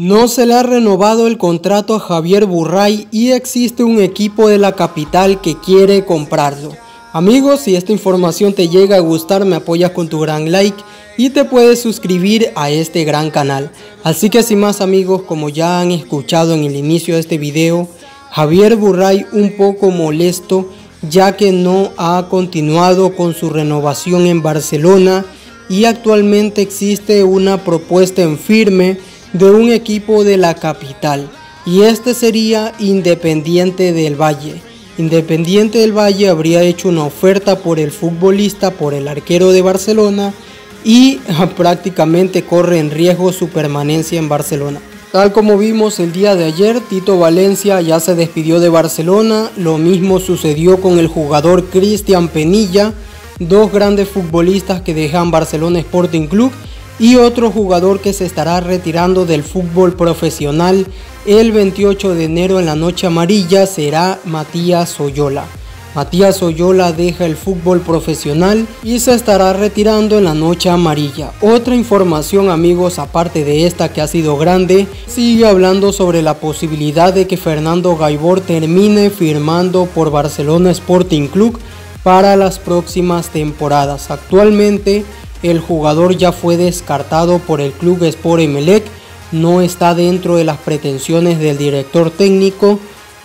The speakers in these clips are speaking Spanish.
No se le ha renovado el contrato a Javier Burray y existe un equipo de la capital que quiere comprarlo. Amigos, si esta información te llega a gustar, me apoyas con tu gran like y te puedes suscribir a este gran canal. Así que sin más amigos, como ya han escuchado en el inicio de este video, Javier Burray un poco molesto ya que no ha continuado con su renovación en Barcelona y actualmente existe una propuesta en firme de un equipo de la capital y este sería Independiente del Valle. Independiente del Valle habría hecho una oferta por el futbolista, por el arquero de Barcelona y prácticamente corre en riesgo su permanencia en Barcelona. Tal como vimos el día de ayer, Tito Valencia ya se despidió de Barcelona, lo mismo sucedió con el jugador Cristian Penilla, dos grandes futbolistas que dejan Barcelona Sporting Club y otro jugador que se estará retirando del fútbol profesional el 28 de enero en la noche amarilla será Matías Oyola. Matías Oyola deja el fútbol profesional y se estará retirando en la noche amarilla. Otra información amigos aparte de esta que ha sido grande, sigue hablando sobre la posibilidad de que Fernando Gaibor termine firmando por Barcelona Sporting Club para las próximas temporadas. Actualmente el jugador ya fue descartado por el club Sport Emelec, no está dentro de las pretensiones del director técnico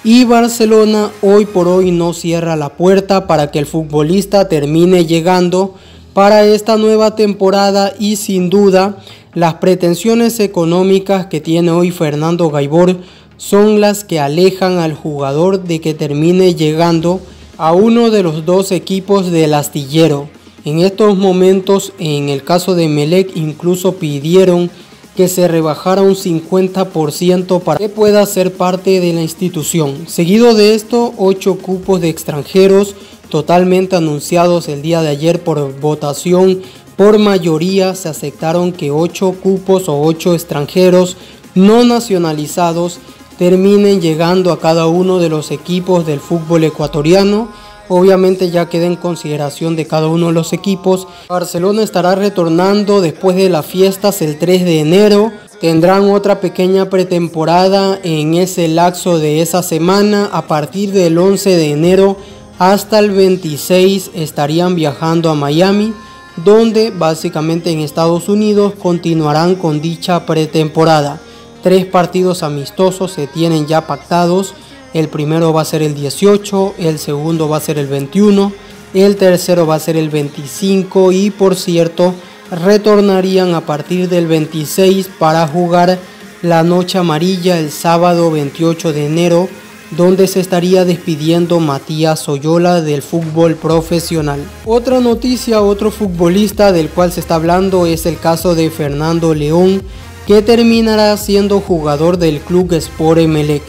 y Barcelona hoy por hoy no cierra la puerta para que el futbolista termine llegando para esta nueva temporada y sin duda las pretensiones económicas que tiene hoy Fernando Gaibor son las que alejan al jugador de que termine llegando a uno de los dos equipos del astillero. En estos momentos, en el caso de Melec, incluso pidieron que se rebajara un 50% para que pueda ser parte de la institución. Seguido de esto, ocho cupos de extranjeros totalmente anunciados el día de ayer por votación por mayoría se aceptaron que ocho cupos o ocho extranjeros no nacionalizados terminen llegando a cada uno de los equipos del fútbol ecuatoriano Obviamente ya queda en consideración de cada uno de los equipos. Barcelona estará retornando después de las fiestas el 3 de enero. Tendrán otra pequeña pretemporada en ese lapso de esa semana. A partir del 11 de enero hasta el 26 estarían viajando a Miami, donde básicamente en Estados Unidos continuarán con dicha pretemporada. Tres partidos amistosos se tienen ya pactados el primero va a ser el 18, el segundo va a ser el 21, el tercero va a ser el 25 y por cierto retornarían a partir del 26 para jugar la noche amarilla el sábado 28 de enero donde se estaría despidiendo Matías Oyola del fútbol profesional. Otra noticia, otro futbolista del cual se está hablando es el caso de Fernando León, que terminará siendo jugador del club Sport Emelec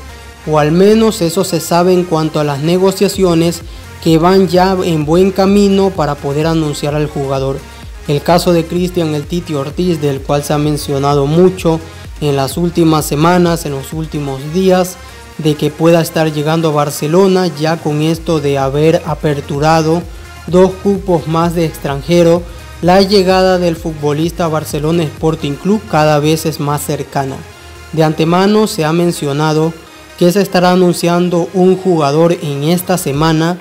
o al menos eso se sabe en cuanto a las negociaciones que van ya en buen camino para poder anunciar al jugador. El caso de Cristian el Titi Ortiz, del cual se ha mencionado mucho en las últimas semanas, en los últimos días, de que pueda estar llegando a Barcelona, ya con esto de haber aperturado dos cupos más de extranjero, la llegada del futbolista Barcelona Sporting Club cada vez es más cercana. De antemano se ha mencionado que se estará anunciando un jugador en esta semana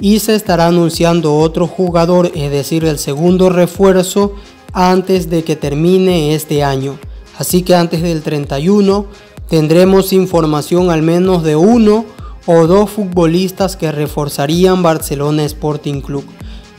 y se estará anunciando otro jugador, es decir, el segundo refuerzo antes de que termine este año. Así que antes del 31 tendremos información al menos de uno o dos futbolistas que reforzarían Barcelona Sporting Club.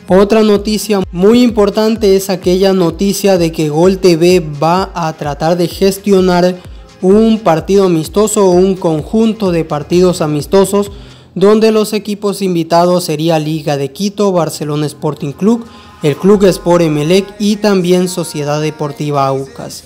Otra noticia muy importante es aquella noticia de que Gol TV va a tratar de gestionar un partido amistoso o un conjunto de partidos amistosos donde los equipos invitados sería Liga de Quito, Barcelona Sporting Club, el Club Sport Emelec y también Sociedad Deportiva Aucas.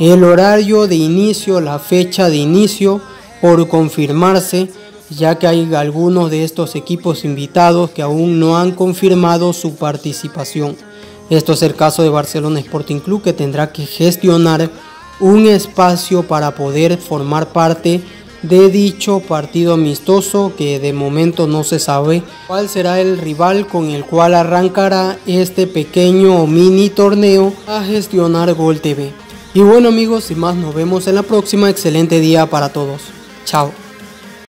El horario de inicio, la fecha de inicio por confirmarse, ya que hay algunos de estos equipos invitados que aún no han confirmado su participación. Esto es el caso de Barcelona Sporting Club que tendrá que gestionar un espacio para poder formar parte de dicho partido amistoso que de momento no se sabe cuál será el rival con el cual arrancará este pequeño mini torneo a gestionar Gol TV. Y bueno amigos, sin más, nos vemos en la próxima. Excelente día para todos. Chao.